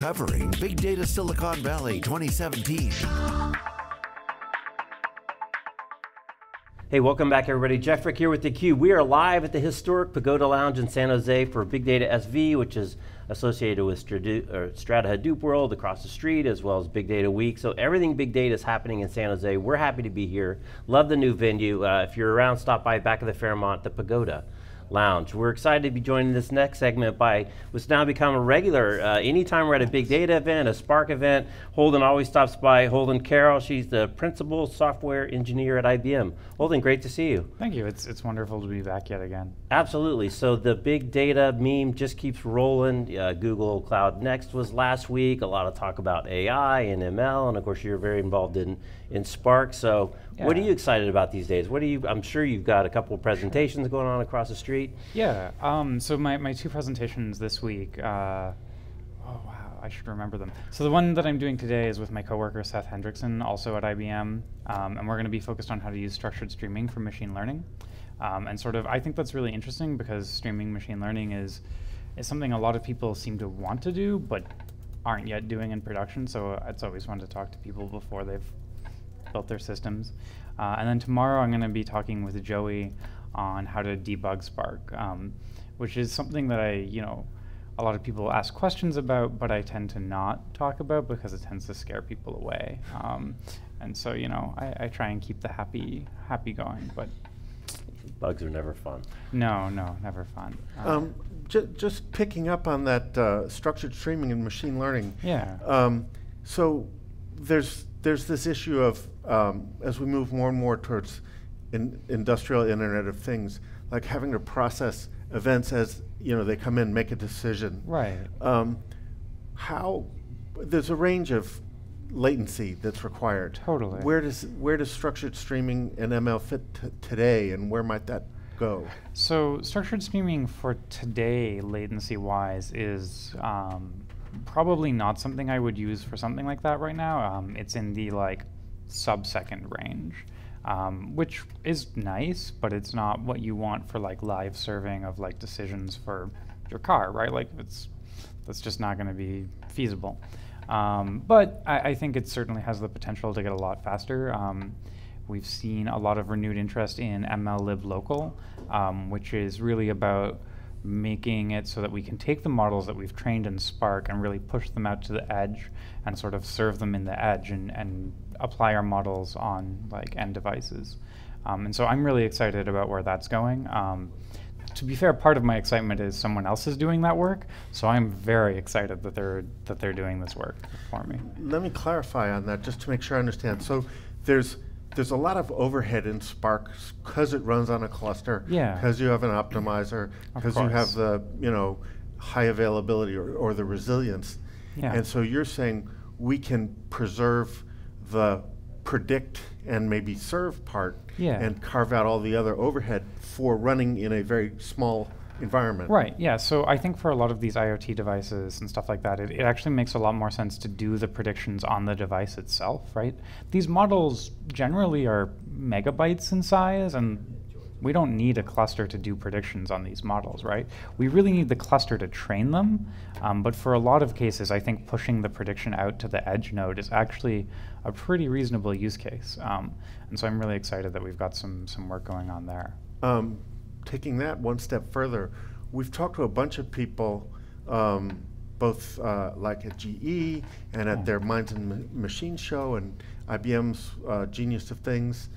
Covering Big Data Silicon Valley 2017. Hey, welcome back everybody. Jeff Frick here with theCUBE. We are live at the historic Pagoda Lounge in San Jose for Big Data SV, which is associated with Strata, Hadoop World across the street, as well as Big Data Week. So everything big data is happening in San Jose. We're happy to be here. Love the new venue. Uh, if you're around, stop by back of the Fairmont, the Pagoda. Lounge. We're excited to be joining this next segment by what's now become a regular. Uh, anytime we're at a big data event, a Spark event, Holden always stops by. Holden Karau, she's the principal software engineer at IBM. Holden, great to see you. Thank you. It's it's wonderful to be back yet again. Absolutely. So the big data meme just keeps rolling. Uh, Google Cloud Next was last week. A lot of talk about AI and ML, and of course you're very involved in in Spark. So yeah. what are you excited about these days? What are you? I'm sure you've got a couple of presentations going on across the street. Yeah. Um, so my my two presentations this week. Uh, oh wow, I should remember them. So the one that I'm doing today is with my coworker Seth Hendrickson, also at IBM, um, and we're going to be focused on how to use structured streaming for machine learning. Um, and sort of, I think that's really interesting because streaming machine learning is is something a lot of people seem to want to do, but aren't yet doing in production. So it's always fun to talk to people before they've built their systems. Uh, and then tomorrow I'm going to be talking with Joey on how to debug Spark, um, which is something that I, you know, a lot of people ask questions about, but I tend to not talk about because it tends to scare people away. Um, and so, you know, I, I, try and keep the happy, happy going, but. Bugs are never fun. No, no, never fun. Um, um ju just picking up on that uh, structured streaming and machine learning. Yeah. Um, so there's there's this issue of um, as we move more and more towards in industrial Internet of Things, like having to process events as you know they come in, make a decision. Right. Um, how there's a range of latency that's required. Totally. Where does where does structured streaming and ML fit today, and where might that go? So structured streaming for today, latency wise, is um, probably not something I would use for something like that right now. Um, it's in the like sub-second range, um, which is nice, but it's not what you want for like live serving of like decisions for your car, right? Like it's that's just not going to be feasible. Um, but I, I, think it certainly has the potential to get a lot faster. Um, we've seen a lot of renewed interest in MLlib um, which is really about making it so that we can take the models that we've trained in Spark and really push them out to the edge and sort of serve them in the edge and, and apply our models on like end devices. Um, and so I'm really excited about where that's going. Um, to be fair, part of my excitement is someone else is doing that work, so I'm very excited that they're that they're doing this work for me. Let me clarify on that just to make sure I understand. So there's there's a lot of overhead in Spark because it runs on a cluster. Yeah. Because you have an optimizer. Because you have the you know high availability or, or the resilience. Yeah. And so you're saying we can preserve the predict and maybe serve part yeah. and carve out all the other overhead for running in a very small environment. Right, yeah. So I think for a lot of these IoT devices and stuff like that, it, it actually makes a lot more sense to do the predictions on the device itself, right? These models generally are megabytes in size, and we don't need a cluster to do predictions on these models, right? We really need the cluster to train them, um, but for a lot of cases, I think pushing the prediction out to the edge node is actually a pretty reasonable use case. Um, and so I'm really excited that we've got some, some work going on there. Um, taking that one step further, we've talked to a bunch of people, um, both uh, like at GE and at their Minds and Ma Machines show and IBM's uh, Genius of Things,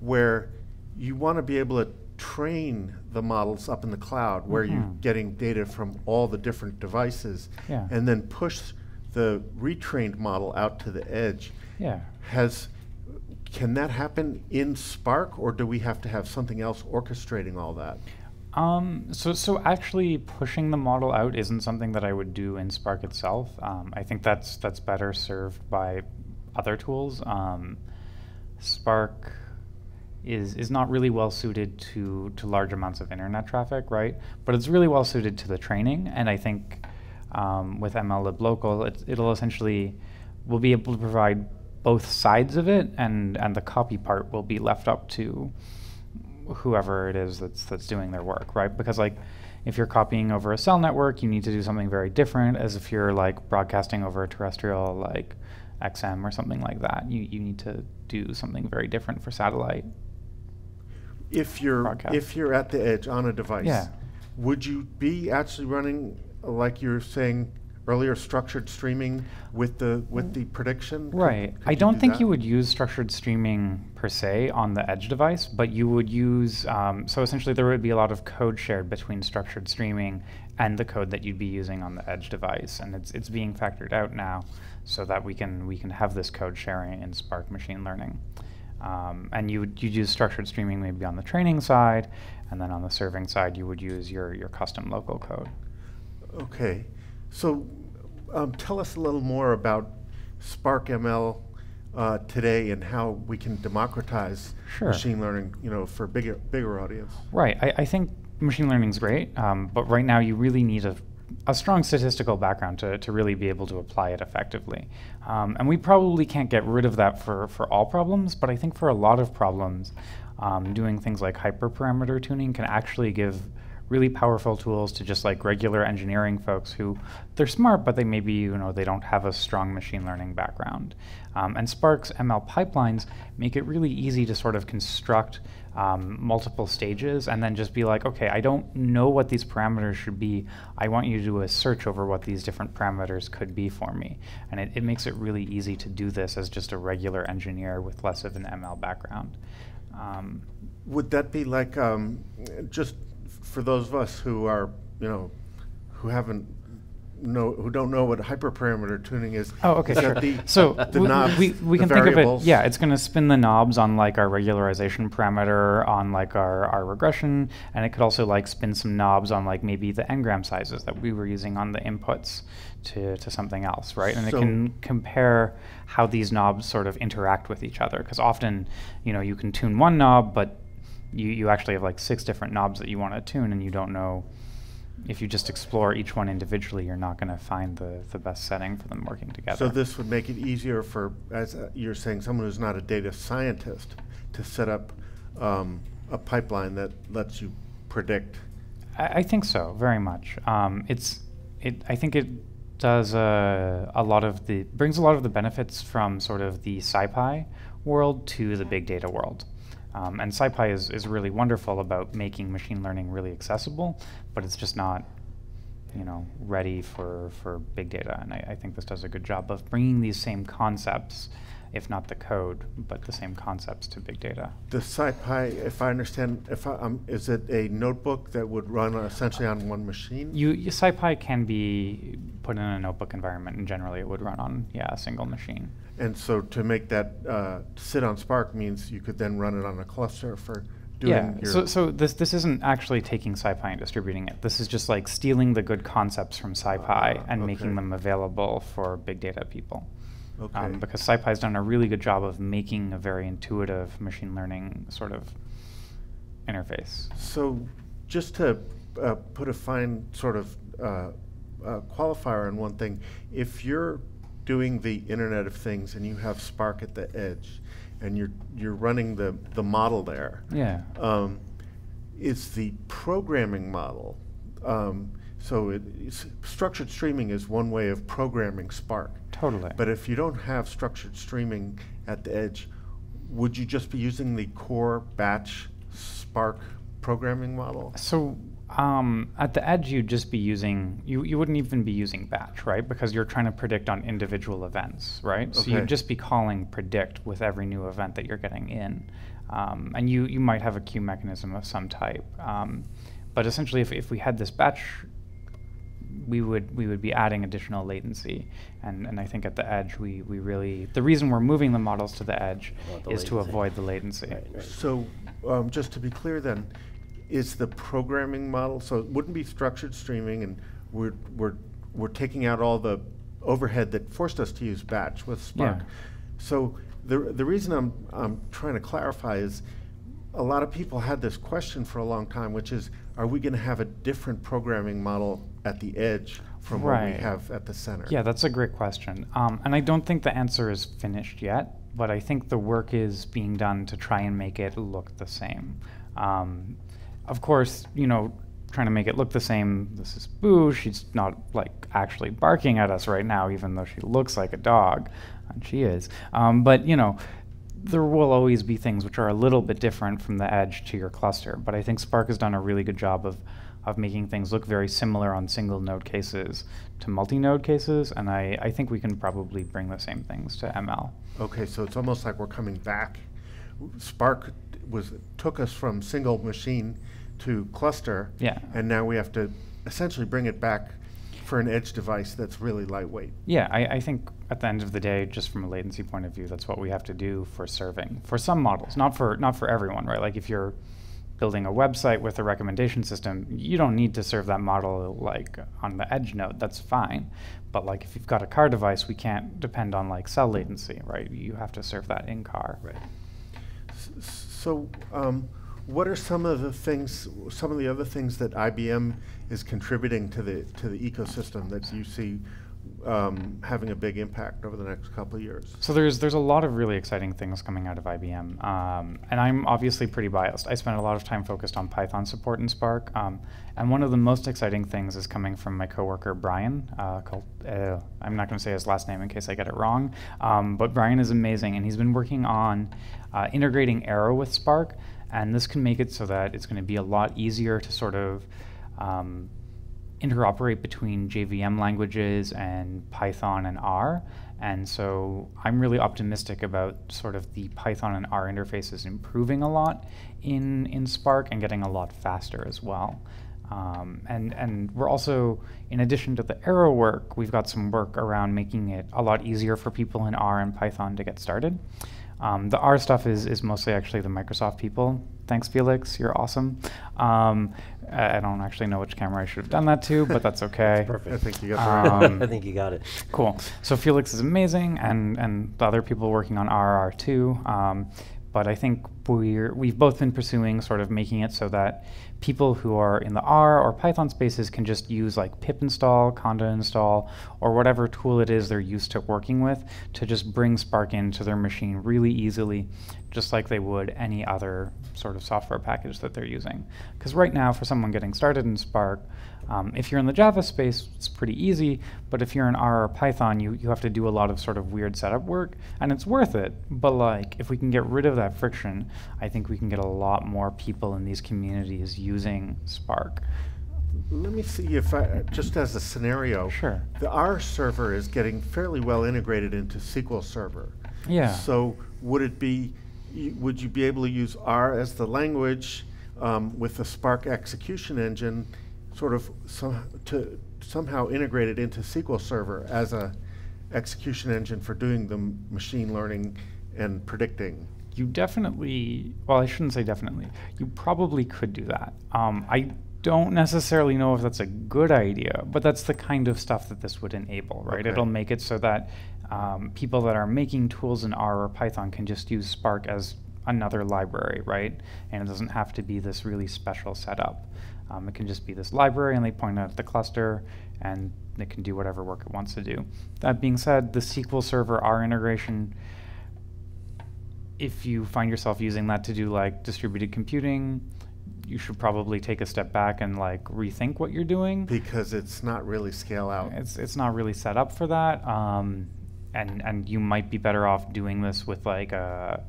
where you want to be able to train the models up in the cloud, where mm -hmm. you're getting data from all the different devices, yeah. and then push the retrained model out to the edge. Yeah. Has can that happen in Spark, or do we have to have something else orchestrating all that? Um, so, so actually, pushing the model out isn't something that I would do in Spark itself. Um, I think that's that's better served by other tools. Um, Spark is is not really well suited to to large amounts of internet traffic, right? But it's really well suited to the training, and I think um, with MLlib Local, it, it'll essentially we'll be able to provide both sides of it, and and the copy part will be left up to whoever it is that's that's doing their work, right? Because like if you're copying over a cell network, you need to do something very different as if you're like broadcasting over a terrestrial like XM or something like that. You, you need to do something very different for satellite. If you're Broadcast. if you're at the edge on a device, Yeah. would you be actually running like you're saying earlier, structured streaming with the with the prediction? Right. could I don't do think that? you would use structured streaming per se on the edge device, but you would use, um, so essentially there would be a lot of code shared between structured streaming and the code that you'd be using on the edge device. And it's, it's being factored out now so that we can, we can have this code sharing in Spark machine learning. Um, and you would you'd use structured streaming maybe on the training side, and then on the serving side you would use your, your custom local code. Okay, so um, tell us a little more about Spark ML uh, today and how we can democratize Sure. machine learning, you know, for bigger bigger audience. Right. I, I think machine learning is great, um, but right now you really need a, a strong statistical background to, to really be able to apply it effectively. Um, and we probably can't get rid of that for, for all problems, but I think for a lot of problems, um, doing things like hyperparameter tuning can actually give really powerful tools to just like regular engineering folks who they're smart, but they maybe you know they don't have a strong machine learning background. Um, and Spark's ML pipelines make it really easy to sort of construct um, multiple stages and then just be like, okay, I don't know what these parameters should be. I want you to do a search over what these different parameters could be for me. And it, it makes it really easy to do this as just a regular engineer with less of an ML background. Um, Would that be like um, just for those of us who are, you know, who haven't know who don't know what hyperparameter tuning is? Oh, okay, is sure. the- so the we, knobs, we, we can think of it. Yeah, it's going to spin the knobs on like our regularization parameter on like our, our regression, and it could also like spin some knobs on like maybe the n-gram sizes that we were using on the inputs to, to something else, right? And So- it can compare how these knobs sort of interact with each other, because often, you know, you can tune one knob, but you, you actually have like six different knobs that you want to tune, and you don't know if you just explore each one individually, you're not going to find the, the best setting for them working together. So this would make it easier for, as uh, you're saying, someone who's not a data scientist to set up um, a pipeline that lets you predict. I, I think so, very much. Um, it's, it, I think it does uh, a lot of the, brings a lot of the benefits from sort of the SciPy world to the big data world. Um, and SciPy is, is really wonderful about making machine learning really accessible, but it's just not, you know, ready for, for big data. And I, I think this does a good job of bringing these same concepts, if not the code, but the same concepts to big data. The SciPy, if I understand, if I, um, is it a notebook that would run essentially on one machine? You, you SciPy can be put in a notebook environment, and generally it would run on yeah a single machine. And so to make that uh, sit on Spark means you could then run it on a cluster for doing yeah. your. So so this this isn't actually taking SciPy and distributing it. This is just like stealing the good concepts from SciPy Ah, and okay. making them available for big data people. Okay. Um, because SciPy's done a really good job of making a very intuitive machine learning sort of interface. So, just to uh, put a fine sort of uh, uh, qualifier on one thing, if you're doing the Internet of Things and you have Spark at the edge, and you're you're running the the model there, Yeah. um, is the programming model. Um, so it, structured streaming is one way of programming Spark. Totally. But if you don't have structured streaming at the edge, would you just be using the core batch Spark programming model? So um, at the edge, you'd just be using you. You wouldn't even be using batch, right? Because you're trying to predict on individual events, right? Okay. So you'd just be calling predict with every new event that you're getting in, um, and you you might have a queue mechanism of some type. Um, but essentially, if if we had this batch, we would we would be adding additional latency, and and I think at the edge, we we really the reason we're moving the models to the edge the is to avoid the latency. Right, right. So, um, just to be clear then, is the programming model, so it wouldn't be structured streaming and we're, we're, we're taking out all the overhead that forced us to use batch with Spark. Yeah. So the, the reason I'm, I'm trying to clarify is a lot of people had this question for a long time, which is, are we going to have a different programming model at the edge from what we have at the center? Yeah, that's a great question. Um, and I don't think the answer is finished yet, but I think the work is being done to try and make it look the same. Um, of course, you know, trying to make it look the same. This is Boo. She's not like actually barking at us right now, even though she looks like a dog, and she is. Um, but you know, there will always be things which are a little bit different from the edge to your cluster. But I think Spark has done a really good job of of making things look very similar on single node cases to multi-node cases, and I, I think we can probably bring the same things to ML. Okay, so it's almost like we're coming back. Spark was took us from single machine to cluster, Yeah. and now we have to essentially bring it back for an edge device that's really lightweight. Yeah, I, I think at the end of the day, just from a latency point of view, that's what we have to do for serving for some models, not for not for everyone, right? Like if you're building a website with a recommendation system, you don't need to serve that model like on the edge node. That's fine. But like if you've got a car device, we can't depend on like cell latency, right? You have to serve that in car. Right. So, um, what are some of the things, some of the other things that IBM is contributing to the to the ecosystem that you see um, having a big impact over the next couple of years? So there's there's a lot of really exciting things coming out of IBM, um, and I'm obviously pretty biased. I spent a lot of time focused on Python support in Spark, um, and one of the most exciting things is coming from my coworker Brian. Uh, called, uh, I'm not going to say his last name in case I get it wrong, um, but Brian is amazing, and he's been working on uh, integrating Arrow with Spark, and this can make it so that it's going to be a lot easier to sort of um, interoperate between JVM languages and Python and R. And so I'm really optimistic about sort of the Python and R interfaces improving a lot in, in Spark and getting a lot faster as well. Um, and, and we're also, in addition to the Arrow work, we've got some work around making it a lot easier for people in R and Python to get started. Um, the R stuff is, is mostly actually the Microsoft people. Thanks, Felix. You're awesome. Um, I I don't actually know which camera I should have done that to, but that's okay. Perfect. I think you got the right. Um, I think you got it. Cool. So Felix is amazing, and and the other people working on R are too. Um, but I think we're we've both been pursuing sort of making it so that people who are in the R or Python spaces can just use like pip install, conda install, or whatever tool it is they're used to working with to just bring Spark into their machine really easily, just like they would any other sort of software package that they're using. Because right now, for someone getting started in Spark, um, if you're in the Java space, it's pretty easy, but if you're in R or Python, you, you have to do a lot of sort of weird setup work, and it's worth it. But like, if we can get rid of that friction, I think we can get a lot more people in these communities using Spark. Let me see if I, just as a scenario. Sure. The R server is getting fairly well integrated into SQL Server. Yeah. So would it be, would you be able to use R as the language um, with the Spark execution engine, sort of some, to somehow integrate it into SQL Server as a execution engine for doing the m- machine learning and predicting? You definitely, well, I shouldn't say definitely. You probably could do that. Um, I don't necessarily know if that's a good idea, but that's the kind of stuff that this would enable, right? Okay. It'll make it so that um, people that are making tools in R or Python can just use Spark as another library, right? And it doesn't have to be this really special setup. Um, it can just be this library, and they point out the cluster, and it can do whatever work it wants to do. That being said, the SQL Server R integration if you find yourself using that to do like distributed computing, you should probably take a step back and like rethink what you're doing. Because it's not really scale out. It's it's not really set up for that, um, and and you might be better off doing this with like a,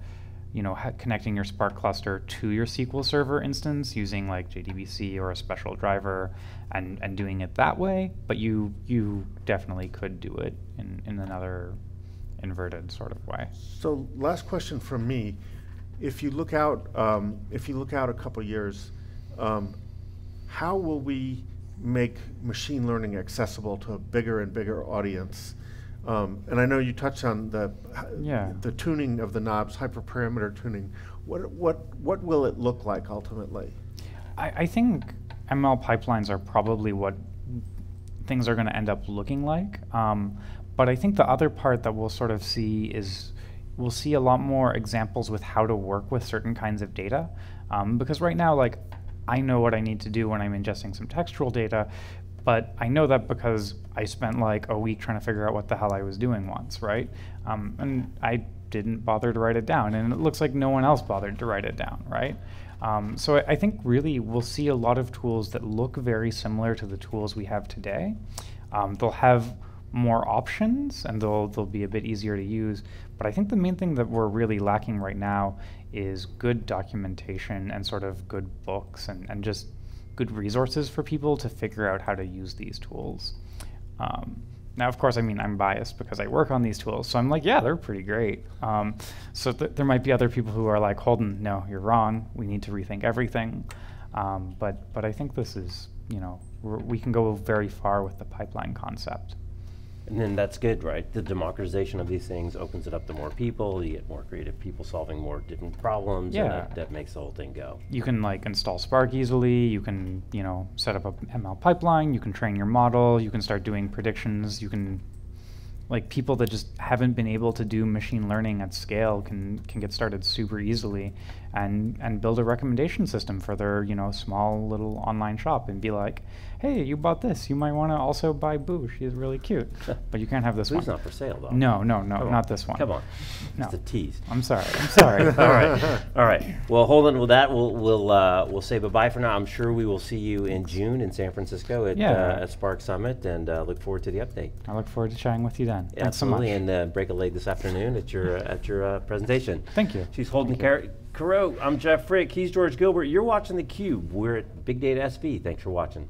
you know, connecting your Spark cluster to your SQL Server instance using like JDBC or a special driver, and and doing it that way. But you you definitely could do it in in another inverted sort of way. So last question from me. If you look out, um, if you look out a couple years, um, how will we make machine learning accessible to a bigger and bigger audience? Um, and I know you touched on the Yeah. the tuning of the knobs, hyperparameter tuning. What what what will it look like ultimately? I, I think ML pipelines are probably what things are going to end up looking like. Um, but I think the other part that we'll sort of see is we'll see a lot more examples with how to work with certain kinds of data. Um, because right now, like, I know what I need to do when I'm ingesting some textual data, but I know that because I spent like a week trying to figure out what the hell I was doing once, right? Um, and I didn't bother to write it down, and it looks like no one else bothered to write it down, right? Um, so I, I think really we'll see a lot of tools that look very similar to the tools we have today. Um, they'll have more options and they'll they'll be a bit easier to use. But I think the main thing that we're really lacking right now is good documentation and sort of good books and, and just good resources for people to figure out how to use these tools. Um, now, of course, I mean, I'm biased because I work on these tools, so I'm like, yeah, they're pretty great. Um, so th- there might be other people who are like, Holden, no, you're wrong. We need to rethink everything. Um, but but I think this is, you know, we can go very far with the pipeline concept. And then that's good, right? The democratization of these things opens it up to more people. You get more creative people solving more different problems. And Yeah. that, that makes the whole thing go. You can like install Spark easily. You can, you know, set up a ML pipeline. You can train your model. You can start doing predictions. You can, like, people that just haven't been able to do machine learning at scale can can get started super easily, and and build a recommendation system for their, you know, small little online shop and be like, hey, you bought this. You might want to also buy Boo. She's really cute, but you can't have this Blue's one. not for sale, though. No, no, no, Come on. not this one. Come on. No. It's a tease. I'm sorry. I'm sorry. All right. All right. Well, Holden with that. We'll we'll uh, we'll say bye for now. I'm sure we will see you in June in San Francisco at Yeah. uh, at Spark Summit, and uh, look forward to the update. I look forward to chatting with you then. So much. Absolutely, and uh, break a leg this afternoon at your uh, at your uh, presentation. Thank you. She's Holden Car- Karau. I'm Jeff Frick. He's George Gilbert. You're watching the Cube. We're at Big Data SV. Thanks for watching.